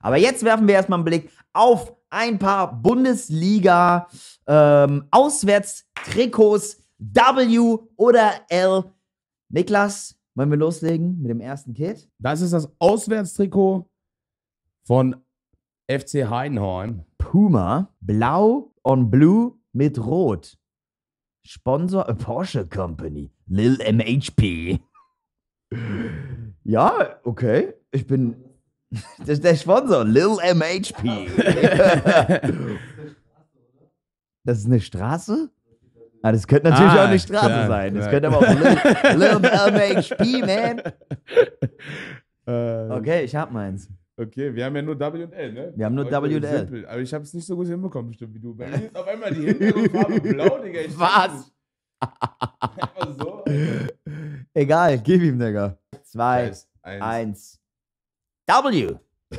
Aber jetzt werfen wir erstmal einen Blick auf ein paar Bundesliga ähm, Auswärtstrikots W oder L. Niklas, wollen wir loslegen mit dem ersten Kit? Das ist das Auswärtstrikot von FC Heidenheim. Puma, blau on blue mit rot. Sponsor a Porsche Company, Lil MHP. Ja, okay. Ich bin. Das ist der Sponsor, Lil MHP. Das ist eine Straße? Ah, das könnte natürlich Ah, auch eine Straße klar, sein. Das klar. könnte aber auch Lil, Lil MHP, man. Äh, Okay, ich hab meins. Okay, wir haben ja nur W und L, ne? Wir haben nur Aber W und L. simpel. Aber ich habe es nicht so gut hinbekommen, bestimmt wie du. Bei mir ist auf einmal die Hintergrundfarbe blau, Digga. Ich Was? Einfach so. Egal, gib ihm, Digga. Zwei. Eins. eins. W.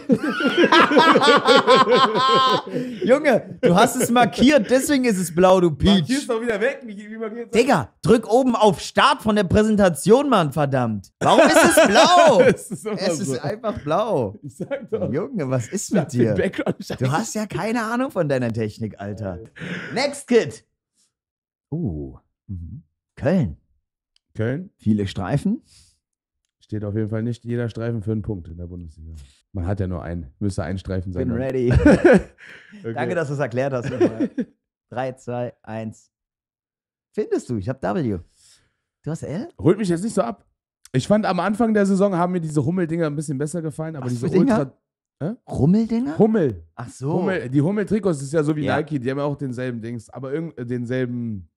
Junge, du hast es markiert, deswegen ist es blau, du Peach. doch wieder weg. Wie, wie markiert's das? Digga, drück oben auf Start von der Präsentation, Mann, verdammt. Warum ist es blau? es ist, es so. ist einfach blau. Ich sag doch. Junge, was ist mit dir? Du hast ja keine Ahnung von deiner Technik, Alter. Next Kid. Uh, Mhm. Köln. Köln Viele Streifen. Steht auf jeden Fall nicht jeder Streifen für einen Punkt in der Bundesliga. Man hat ja nur einen. Müsste ein Streifen sein. Bin dann. ready. Okay. Danke, dass du es erklärt hast. nochmal. 3, 2, 1. Findest du? Ich hab W. Du hast L? Holt mich jetzt nicht so ab. Ich fand am Anfang der Saison haben mir diese Hummel-Dinger ein bisschen besser gefallen, aber Was diese? Ultra. Rummeldinger? Hummel. Ach so. Hummel. Die Hummel-Trikots ist ja so wie Ja. Nike, die haben ja auch denselben Dings, aber irgend, äh, denselben.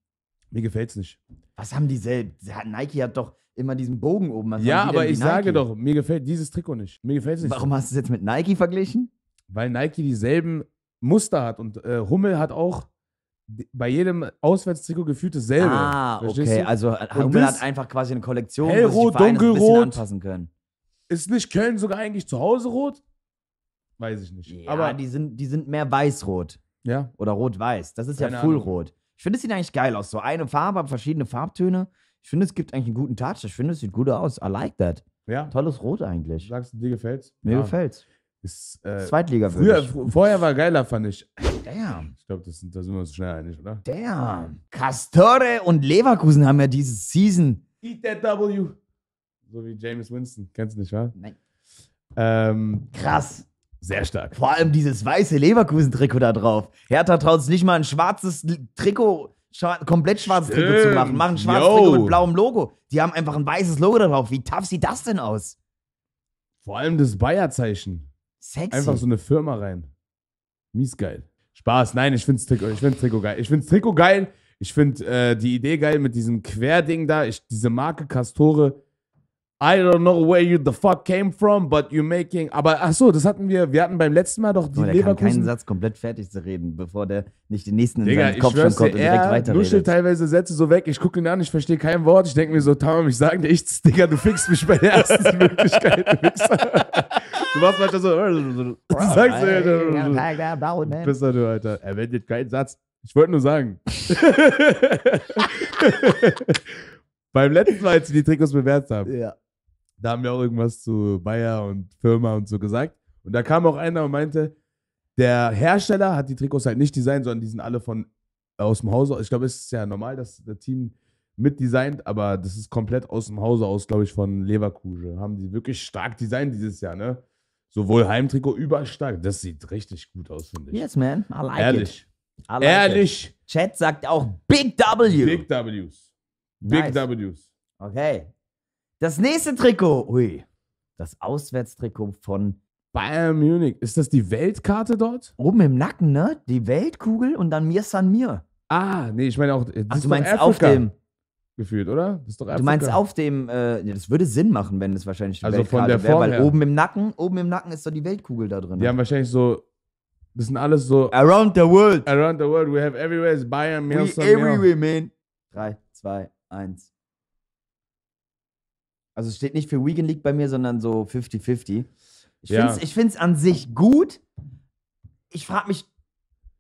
Mir gefällt's nicht. Was haben die selbst? Nike hat doch immer diesen Bogen oben. Was ja, aber ich sage doch, mir gefällt dieses Trikot nicht. Mir gefällt's nicht. Warum hast du es jetzt mit Nike verglichen? Weil Nike dieselben Muster hat und äh, Hummel hat auch bei jedem Auswärtstrikot gefühlt dasselbe. Ah, okay. du? Also Und Hummel hat einfach quasi eine Kollektion, Hellrot, wo sich dunkelrot. anpassen können. Ist nicht Köln sogar eigentlich zu Hause rot? Weiß ich nicht. Ja, aber die sind, die sind mehr weiß-rot ja, oder rot-weiß. Das ist ja. Full-Rot. Ich finde, es sieht eigentlich geil aus. So eine Farbe, verschiedene Farbtöne. Ich finde, es gibt eigentlich einen guten Touch. Ich finde, es sieht gut aus. I like that. ja. Tolles Rot eigentlich. Sagst du, dir gefällt's? Mir ja. gefällt's. Ist, äh, Zweitliga früher, fr- vorher war geiler, fand ich. Damn. Ich glaube, das sind, da sind wir uns schnell einig, oder? Damn. Castore und Leverkusen haben ja diese Season. Eat that W. So wie James Winston. Kennst du nicht, wa? Nein. Ähm, Krass. sehr stark. Vor allem dieses weiße Leverkusen-Trikot da drauf. Hertha traut es nicht mal ein schwarzes Trikot, schwa komplett schwarzes Trikot zu Stimmt. machen. Machen schwarzes Yo. Trikot mit blauem Logo. Die haben einfach ein weißes Logo da drauf. Wie tough sieht das denn aus? Vor allem das Bayer-Zeichen. Sexy. Einfach so eine Firma rein. Mies geil. Spaß. Nein, ich find's Trikot, ich find's Trikot geil. Ich find's Trikot geil. Ich find äh, die Idee geil mit diesem Querding da. Ich, diese Marke Castore. I don't know where you the fuck came from, but you making. Aber ach so, das hatten wir. Wir hatten beim letzten Mal doch die Oh, der kann keinen Leverkusen. Satz komplett fertig zu reden, bevor der nicht den nächsten in Digga, seinen ich Kopf schon kommt und direkt er nuschelt weiterredet. teilweise Sätze so weg. Ich gucke ihn an, ich verstehe kein Wort. Ich denke mir so, Tamam, ich sage nichts, Digga, du fickst mich bei der ersten Möglichkeit. Du. Du machst manchmal so. Du sagst man. Pisser, du, Alter. Er wendet keinen Satz. Ich wollte nur sagen. Beim letzten Mal, als wir die Trikots bewertet haben, Ja. Da haben wir auch irgendwas zu Bayer und Firma und so gesagt. Und da kam auch einer und meinte, der Hersteller hat die Trikots halt nicht designt, sondern die sind alle von aus dem Hause. Ich glaube, es ist ja normal, dass das Team mitdesignt, aber das ist komplett aus dem Hause aus, glaube ich, von Leverkusen. Haben die wirklich stark designt dieses Jahr, ne? Sowohl Heimtrikot überstark. Das sieht richtig gut aus, finde ich. Yes, man. I like it. Ehrlich. I like Ehrlich. It. Chat sagt auch Big W. Big Ws. Big Nice. Ws. Okay. Das nächste Trikot. Ui. Das Auswärtstrikot von Bayern Munich. Ist das die Weltkarte dort? oben im Nacken, ne? Die Weltkugel und dann Mir San Mir. Ah, nee, ich meine auch. Das Ach, ist du meinst Afrika auf dem. Gefühlt, oder? Das ist doch Du meinst Afrika. auf dem, äh, das würde Sinn machen, wenn es wahrscheinlich die Also von Weltkarte der wäre, weil her. oben im Nacken, oben im Nacken ist doch die Weltkugel da drin. Die haben wahrscheinlich so. Das sind alles so. Around the world. Around the world, we have everywhere is Bayern, We Milson, everywhere, man. 3, 2, 1. Also es steht nicht für Weekend League bei mir, sondern so 50-50. Ich Ja. finde es an sich gut. Ich frage mich,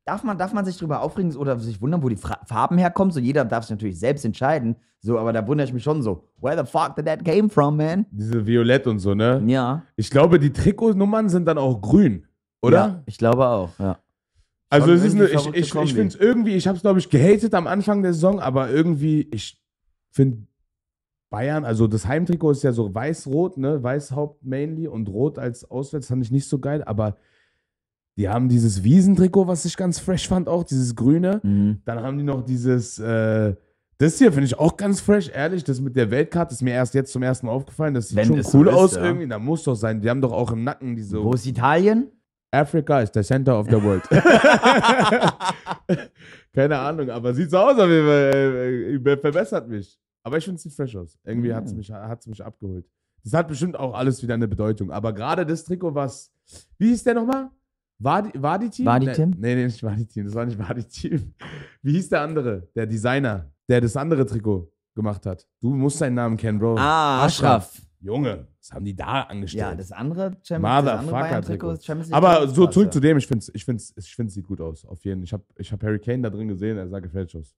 darf man, darf man sich drüber aufregen oder sich wundern, wo die Fra Farben herkommen? So jeder darf sich natürlich selbst entscheiden. So, aber da wundere ich mich schon so, where the fuck did that came from, man? Diese Violett und so, ne? Ja. Ich glaube, die Trikotnummern sind dann auch grün. Oder? Ja, ich glaube auch, ja. Also Schon es ist eine, ich, ich, ich finde es irgendwie, ich habe es glaube ich gehatet am Anfang der Saison, aber irgendwie, ich finde Bayern, also das Heimtrikot ist ja so weiß-rot, ne, weiß-haupt mainly und rot als Auswärts fand ich nicht so geil, aber die haben dieses Wiesentrikot, was ich ganz fresh fand, auch dieses grüne. Mhm. Dann haben die noch dieses, äh, das hier finde ich auch ganz fresh, ehrlich, das mit der Weltkarte ist mir erst jetzt zum ersten Mal aufgefallen, das sieht Wenn schon so cool ist, aus ja. irgendwie, da muss doch sein, die haben doch auch im Nacken diese Wo ist Italien? Africa is the center of the world. Keine Ahnung, aber sieht so aus Fall. äh, äh, verbessert mich. Aber ich finde es sieht fresh aus. Irgendwie hat es Ja. mich, hat's mich abgeholt. Das hat bestimmt auch alles wieder eine Bedeutung. Aber gerade das Trikot, was. Wie hieß der nochmal? Wadi, Wadi-Team? Wadi-Team? Nee, nee, nicht Wadi-Team. Das war nicht Wadi-Team. Wie hieß der andere? Der Designer, der das andere Trikot gemacht hat. Du musst seinen Namen kennen, Bro. Ah, Ashraf. Junge, was haben die da angestellt? Ja, das andere Champions das andere Motherfucker Bayern-Trikot Trikot. ist Champions League. Aber so zurück zu dem, ich finde es ich find's, ich find's, sieht gut aus. Auf jeden Ich habe ich hab Harry Kane da drin gesehen, er sah gefällt aus.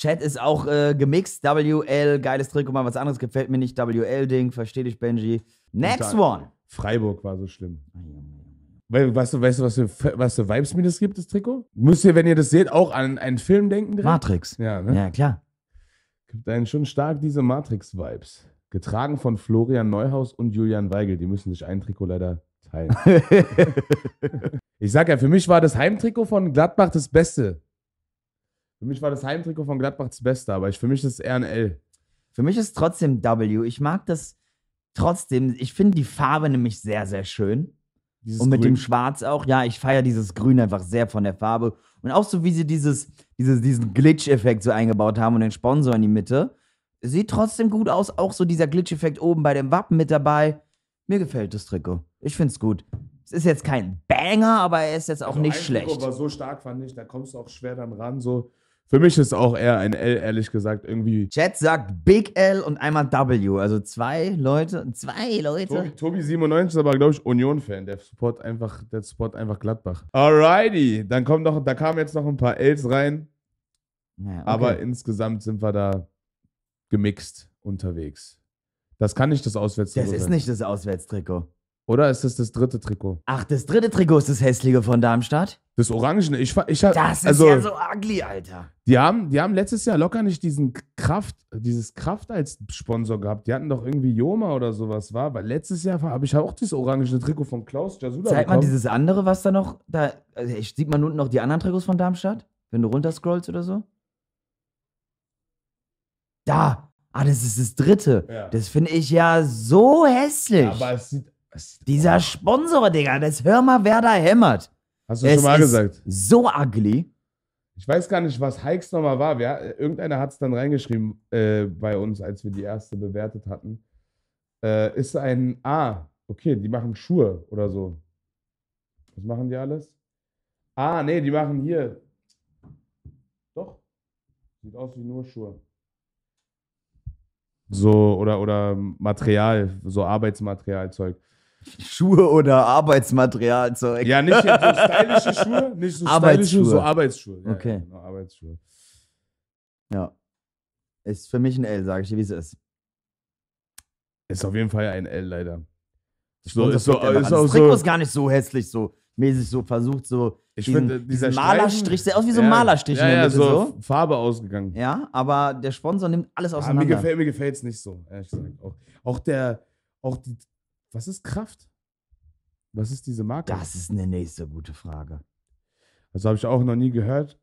Chat ist auch äh, gemixt. WL, geiles Trikot, mal was anderes gefällt mir nicht. WL-Ding, versteh dich, Benji. Next Unter- one. Freiburg war so schlimm. Weil, weißt du, weißt du, was für, was für Vibes mir das gibt, das Trikot? Müsst ihr, wenn ihr das seht, auch an einen Film denken direkt? Matrix. Ja, ne? Ja, klar. Gibt einen schon stark diese Matrix-Vibes. Getragen von Florian Neuhaus und Julian Weigel. Die müssen sich ein Trikot leider teilen. Ich sag ja, für mich war das Heimtrikot von Gladbach das Beste. Für mich war das Heimtrikot von Gladbach das Beste, aber ich, für mich ist es eher ein L. Für mich ist trotzdem W. Ich mag das trotzdem. Ich finde die Farbe nämlich sehr, sehr schön. Dieses Und mit Grün. dem Schwarz auch. Ja, ich feiere dieses Grün einfach sehr von der Farbe. Und auch so, wie sie dieses, dieses, diesen Glitch-Effekt so eingebaut haben und den Sponsor in die Mitte. Sieht trotzdem gut aus. Auch so dieser Glitch-Effekt oben bei dem Wappen mit dabei. Mir gefällt das Trikot. Ich finde es gut. Es ist jetzt kein Banger, aber er ist jetzt auch Also nicht schlecht. Trikot war so stark, fand ich, da kommst du auch schwer dann ran. So. Für mich ist auch eher ein L, ehrlich gesagt, irgendwie. Chat sagt Big L und einmal W. Also zwei Leute. Zwei Leute. Tobi, Tobi 97 ist aber, glaube ich, Union-Fan. Der support einfach, der support einfach Gladbach. Alrighty, dann kommt noch, da kamen jetzt noch ein paar Ls rein, Ja, okay. aber insgesamt sind wir da gemixt unterwegs. Das kann nicht das Auswärtstrikot das ist sein. nicht das Auswärtstrikot. Oder ist das das dritte Trikot? Ach, das dritte Trikot ist das hässliche von Darmstadt? Das Orangene. Ich, ich, hab- Das ist also, ja so ugly, Alter. Die haben, die haben letztes Jahr locker nicht diesen Kraft, dieses Kraft als Sponsor gehabt. Die hatten doch irgendwie Joma oder sowas, war. Weil letztes Jahr habe ich auch dieses orangene Trikot von Klaus Jasula Zeig mal bekommen. dieses andere, was da noch. Da, also sieht man unten noch die anderen Trikots von Darmstadt? Wenn du runterscrollst oder so? Da! Ah, das ist das dritte. Ja. Das finde ich ja so hässlich. Aber es sieht. Sieht Dieser Sponsor, Digga, das hör mal, wer da hämmert. hast du es schon mal gesagt. So ugly. Ich weiß gar nicht, was Hikes nochmal war. Wer, irgendeiner hat es dann reingeschrieben äh, bei uns, als wir die erste bewertet hatten. Äh, ist ein. Ah, okay, die machen Schuhe oder so. Was machen die alles? Ah, nee, die machen hier. Doch. Sieht aus wie nur Schuhe. So, oder, oder Material, so Arbeitsmaterialzeug. Schuhe oder Arbeitsmaterialzeug. Ja, nicht so stylische Schuhe, nicht so Arbeitsschuhe. so Arbeitsschuhe. Ja, Okay. Ja, genau, Arbeitsschuhe. Ja. Ist für mich ein L, sage ich dir, wie es ist. Ist auf jeden Fall ein L leider. So, ist so, das, ist auch das Trikot so, ist gar nicht so hässlich, so mäßig so versucht, so ich diesen, finde, dieser diesen Malerstrich, sieht aus wie so ein Malerstrich ja, der ja, Mitte so, so. Farbe ausgegangen. Ja, aber der Sponsor nimmt alles Ah, mir auseinander. gefällt mir gefällt's nicht so, ehrlich gesagt. Auch, auch der, auch die, was ist Kraft? Was ist diese Marke? das ist eine nächste gute Frage. Also habe ich auch noch nie gehört.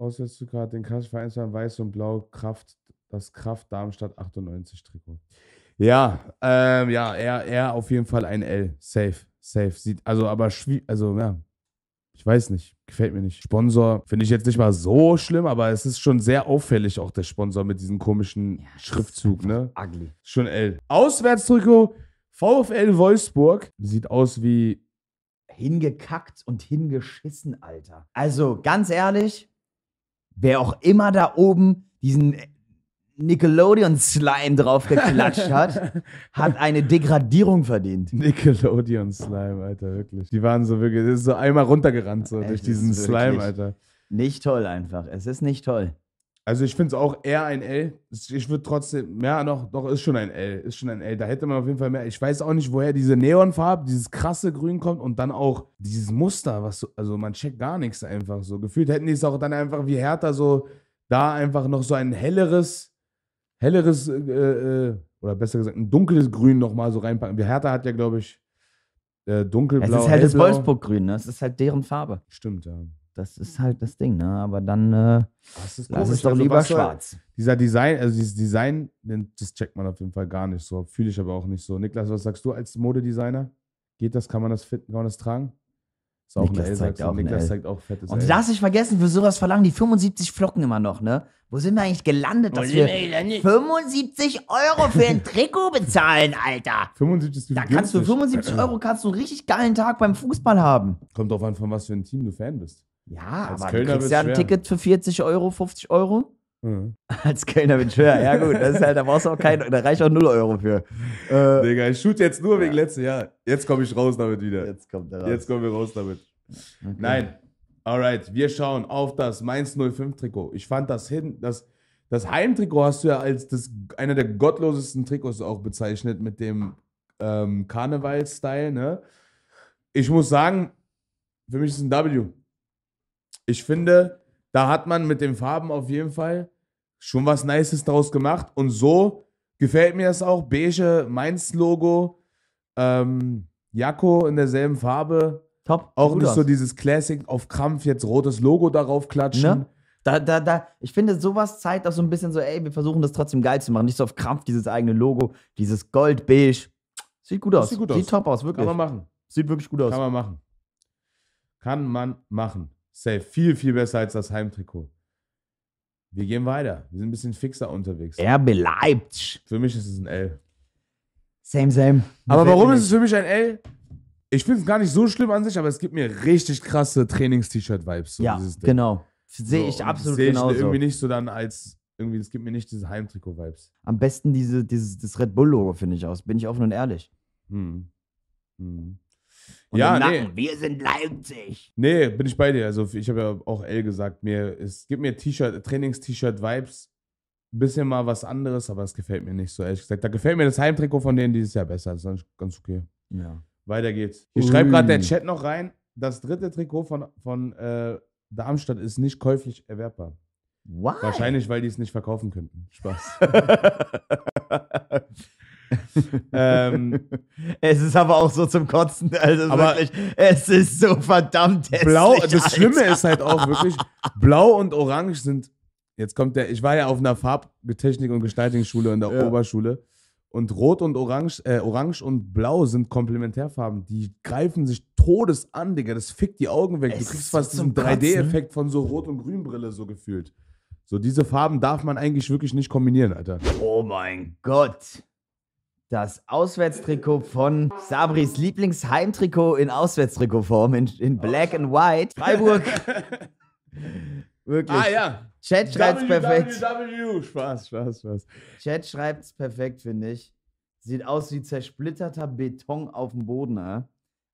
Auswärtszugrad, den Vereinsverein Weiß und Blau, Kraft, das Kraft Darmstadt 98 Trikot. Ja, ähm, ja, er, er auf jeden Fall ein L. Safe, safe. Sieht, also, aber schwierig, also, ja. Ich weiß nicht, gefällt mir nicht. Sponsor finde ich jetzt nicht mal so schlimm, aber es ist schon sehr auffällig, auch der Sponsor mit diesem komischen Ja, Schriftzug, ne? Ugly. Schon L. Auswärtstrikot VfL Wolfsburg. Sieht aus wie Hingekackt und hingeschissen, Alter. Also, ganz ehrlich, wer auch immer da oben diesen Nickelodeon-Slime drauf geklatscht hat, hat eine Degradierung verdient. Nickelodeon Slime, Alter, wirklich. Die waren so wirklich, das ist so einmal runtergerannt, so Es durch diesen Slime, Alter. Nicht toll einfach. Es ist nicht toll. Also ich finde es auch eher ein L. Ich würde trotzdem, ja, noch, doch, ist schon ein L. Ist schon ein L. Da hätte man auf jeden Fall mehr. Ich weiß auch nicht, woher diese Neonfarbe, dieses krasse Grün kommt und dann auch dieses Muster, was so, also man checkt gar nichts einfach so. Gefühlt hätten die es auch dann einfach wie Hertha so, da einfach noch so ein helleres, helleres, äh, äh, oder besser gesagt, ein dunkles Grün nochmal so reinpacken. Wie Hertha hat ja, glaube ich, äh, dunkelblau. Es ist halt das hellblau. Wolfsburg-Grün, ne? Es ist halt deren Farbe. Stimmt, ja. Das ist halt das Ding, ne? Aber dann äh, Das ist komisch. es doch Also lieber was soll- schwarz. Dieser Design, also dieses Design, das checkt man auf jeden Fall gar nicht so. Fühle ich aber auch nicht so. Niklas, was sagst du als Modedesigner? Geht das? Kann man das fit? Kann man das tragen? Ist auch Niklas eine L, zeigt auch eine Niklas L. zeigt auch fettes Und L. lass ich vergessen, für sowas verlangen die 75 Flocken immer noch, ne? Wo sind wir eigentlich gelandet, dass wir 75 Euro für ein Trikot bezahlen, Alter? 75 ist Da kannst du günstig. 75 Euro kannst du einen richtig geilen Tag beim Fußball haben. Kommt drauf an, von was für ein Team du Fan bist. Ja, Als aber Kölner du kriegst ja ein schwer. Ticket für 40 Euro, 50 Euro. Mhm. Als Kölner wird schwer. Ja gut, das ist halt, da brauchst du auch kein, da reicht auch 0 Euro für. Äh, Digga, ich shoot jetzt nur wegen letztes Jahr. Jetzt komme ich raus damit wieder. jetzt kommt der raus. Jetzt kommen wir raus damit. Okay. Nein. Alright, wir schauen auf das Mainz 05 Trikot. Ich fand das hin, das, das Heimtrikot hast du ja als das, einer der gottlosesten Trikots auch bezeichnet mit dem ähm, Karneval-Style, ne? Ich muss sagen, für mich ist es ein W. Ich finde, da hat man mit den Farben auf jeden Fall schon was Nices draus gemacht und so gefällt mir das auch. Beige Mainz-Logo, ähm, Jakko in derselben Farbe. Top. Auch sieht nicht so dieses Classic auf Krampf jetzt rotes Logo darauf klatschen. Ne? Da, da, da, ich finde, sowas zeigt auch so ein bisschen so, ey, wir versuchen das trotzdem geil zu machen. Nicht so auf Krampf, dieses eigene Logo, dieses Gold-Beige. Sieht gut aus. sieht gut Sieht aus. top aus, Kann wirklich. man machen. Sieht wirklich gut aus. Kann man machen. Kann man machen. Safe. Viel, viel besser als das Heimtrikot. Wir gehen weiter. Wir sind ein bisschen fixer unterwegs. RB Leipzig. Für mich ist es ein L. Same, same. Aber warum ist es für mich ein L? Ich finde es gar nicht so schlimm an sich, aber es gibt mir richtig krasse Trainings-T-Shirt-Vibes. So Ja, genau. Sehe So, ich und absolut sehe ich genauso. irgendwie nicht so dann als, irgendwie, das gibt mir nicht diese Heimtrikot-Vibes. Am besten diese, dieses das Red Bull-Logo, finde ich aus. Bin ich offen und ehrlich. Hm. Hm. Und Ja, im nee. Nacken, Wir sind Leipzig. Nee, bin ich bei dir. Also ich habe ja auch L gesagt. Mir, es gibt mir T-Shirt, Trainings-T-Shirt-Vibes. Bisschen mal was anderes, aber es gefällt mir nicht so, ehrlich gesagt. Da gefällt mir das Heimtrikot von denen dieses Jahr besser. Das ist ganz- okay. Ja. Weiter geht's. Hier Ui. schreibt gerade der Chat noch rein, das dritte Trikot von, von äh, Darmstadt ist nicht käuflich erwerbbar. Why? Wahrscheinlich, weil die es nicht verkaufen könnten. Spaß. ähm, es ist aber auch so zum Kotzen. Also Aber- wirklich, es ist so verdammt hässlich. Blau, das Alter. Schlimme ist halt auch wirklich, Blau und Orange sind, jetzt kommt der, ich war ja auf einer Farbtechnik- und Gestaltungsschule in der Ja. Oberschule und Rot und Orange, äh, Orange und Blau sind Komplementärfarben, die greifen sich todes an, Digga, das fickt die Augen weg. Es du kriegst so fast diesen zum Kotzen. 3D-Effekt von so Rot- und Grünbrille so gefühlt. So, diese Farben darf man eigentlich wirklich nicht kombinieren, Alter. Oh mein Gott. Das Auswärtstrikot von Sabris Lieblingsheimtrikot in Auswärtstrikotform in, in Black and White. Freiburg. Wirklich. Ah ja. Chat schreibt's perfekt. WWW. Spaß, Spaß, Spaß. Chat schreibt's perfekt, finde ich. Sieht aus wie zersplitterter Beton auf dem Boden. Äh?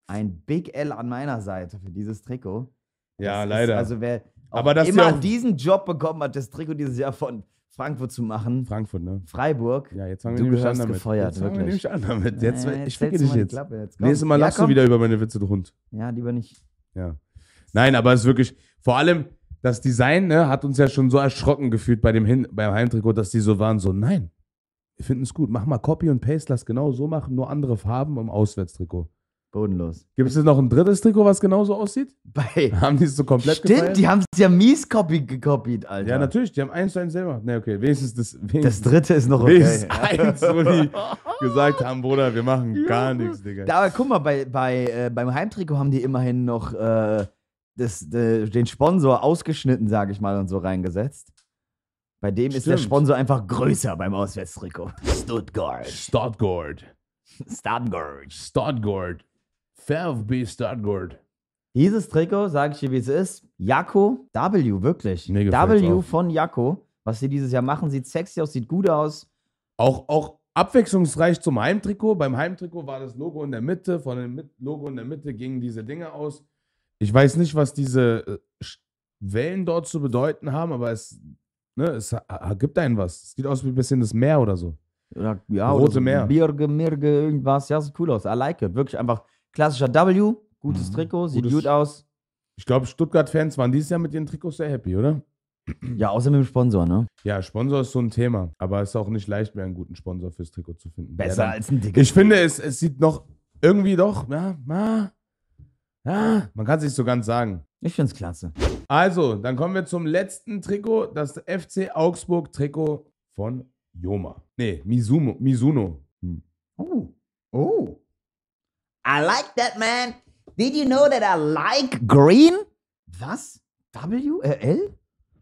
Ein Big L an meiner Seite für dieses Trikot. Ja, Das ist- leider. also wer Aber dass immer diesen Job bekommen hat, das Trikot dieses Jahr von Frankfurt zu machen, Frankfurt, ne? Freiburg. Ja, jetzt fangen wir Du nämlich an gehörst damit. gefeuert, jetzt fangen wir wirklich. nämlich an damit. Jetzt, Äh, ich hältst ficke du dich jetzt. Klappe jetzt. Nächstes Mal Ja, lachst du komm. wieder über meine Witze, du Hund. Ja, lieber nicht. Ja. Nein, aber es ist wirklich, vor allem das Design ne, hat uns ja schon so erschrocken gefühlt bei dem Hin beim Heimtrikot, dass die so waren, so, nein, wir finden es gut, mach mal Copy und Paste, lass genau so machen, nur andere Farben im Auswärtstrikot. Bodenlos. Gibt es noch ein drittes Trikot, was genauso aussieht? Bei Haben die es so komplett Stimmt, gefeiert? die haben es ja mies gekopiert, Alter. Ja, natürlich, die haben eins zu eins selber. Ne, okay, wenigstens das, Das wenigstens, dritte ist noch okay. wenigstens eins, wo die gesagt haben, Bruder, wir machen gar nichts, Digga. Da, aber guck mal, bei, bei, äh, beim Heimtrikot haben die immerhin noch äh, das, äh, den Sponsor ausgeschnitten, sage ich mal, und so reingesetzt. Bei dem ist der Stimmt. Sponsor einfach größer beim Auswärtstrikot. Stuttgart. Stuttgart. Stuttgart. Stuttgart. VfB Stuttgart. Dieses Trikot, sage ich dir, wie es ist. Jakko W, wirklich. Mir W auch. von Jakko. Was sie dieses Jahr machen, sieht sexy aus, sieht gut aus. Auch, auch abwechslungsreich zum Heimtrikot. Beim Heimtrikot war das Logo in der Mitte. Von dem Logo in der Mitte gingen diese Dinge aus. Ich weiß nicht, was diese äh, Wellen dort zu bedeuten haben, aber es Ne, es gibt einen was. Es sieht aus wie ein bisschen das Meer oder so. Oder, ja, Rote oder so Meer. Birge, Mirge, irgendwas. Ja, sieht cool aus. I like it. Wirklich einfach klassischer W. Gutes Mhm. Trikot, sieht Gutes- gut aus. Ich glaube, Stuttgart-Fans waren dieses Jahr mit ihren Trikots sehr happy, oder? Ja, außer mit dem Sponsor, ne? Ja, Sponsor ist so ein Thema. Aber es ist auch nicht leicht mehr, einen guten Sponsor fürs Trikot zu finden. Besser dann- als ein dickes. Ich finde, es, es sieht noch irgendwie doch, ja, ja, ja, man kann es nicht so ganz sagen. Ich find's klasse. Also, dann kommen wir zum letzten Trikot, das FC Augsburg Trikot von Joma. Nee, Mizuno. Mizuno. Hm. Oh. Oh. I like that, man. Did you know that I like green? Was? W? Äh, L?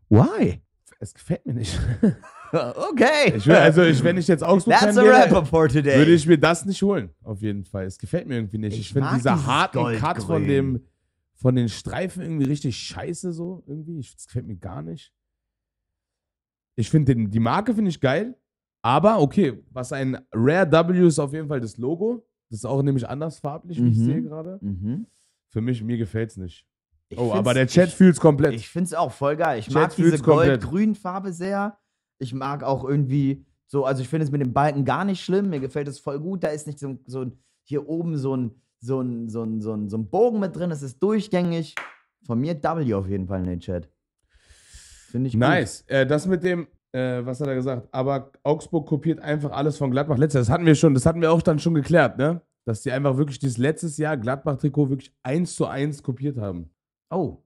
Why? Es gefällt mir nicht. Okay. Ich will, also, ich, wenn ich jetzt Augsburg That's a for today. würde ich mir das nicht holen. Auf jeden Fall. Es gefällt mir irgendwie nicht. Ich Ich, finde dieser harten Cut Goldgrün. von dem, von den Streifen irgendwie richtig scheiße so irgendwie. Ich, das gefällt mir gar nicht. Ich finde die Marke finde ich geil, aber okay, was ein Rare W ist auf jeden Fall das Logo. Das ist auch nämlich anders farblich, wie ich Mhm. sehe gerade. mhm. Für mich, mir gefällt es nicht. Ich Oh, find's- aber der Chat fühlt es komplett. Ich find's auch voll geil. Ich Chat mag diese fühlt's komplett. gold-grün Farbe sehr. Ich mag auch irgendwie so, also ich finde es mit dem Balken gar nicht schlimm. Mir gefällt es voll gut. Da ist nicht so, ein- so ein, hier oben so ein, so ein, so ein, so ein, so ein Bogen mit drin. Es ist durchgängig. Von mir W auf jeden Fall in den Chat. Finde ich gut. Nice. Äh, das mit dem, äh, was hat er gesagt? Aber Augsburg kopiert einfach alles von Gladbach. Letztes, das hatten wir schon, das hatten wir auch dann schon geklärt, ne? Dass die einfach wirklich dieses letztes Jahr Gladbach-Trikot wirklich eins zu eins kopiert haben. Oh.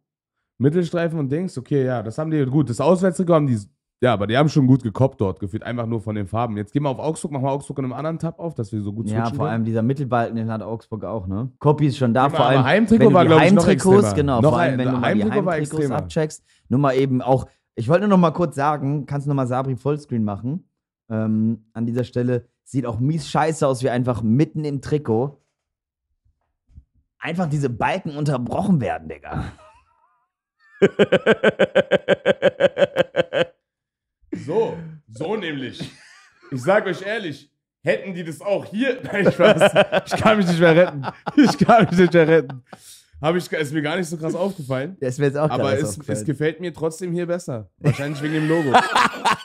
Mittelstreifen und Dings, okay, ja, das haben die gut. Das Auswärtstrikot haben die, ja, aber die haben schon gut gekoppt dort gefühlt, einfach nur von den Farben. Jetzt gehen wir auf Augsburg, machen wir Augsburg in einem anderen Tab auf, dass wir so gut Ja, vor können. allem dieser Mittelbalken, den hat Augsburg auch, ne? Copy ist schon da, Ja, vor allem. Heimtrikot war, die glaub ich, noch Heimtrikots, extremer. genau, Noch vor allem, ein- wenn du mal die Heimtrikots abcheckst. Nur mal eben auch, ich wollte nur noch mal kurz sagen, kannst du noch mal Sabri Vollscreen machen? Ähm, an dieser Stelle sieht auch mies scheiße aus, wie einfach mitten im Trikot einfach diese Balken unterbrochen werden, Digga. So, so nämlich. Ich sag euch ehrlich, hätten die das auch hier. Nein, Spaß. Ich kann mich nicht mehr retten. Ich kann mich nicht mehr retten. Hab ich, ist mir gar nicht so krass aufgefallen. Das wäre jetzt auch Aber es, aufgefallen. es gefällt mir trotzdem hier besser. Wahrscheinlich wegen dem Logo.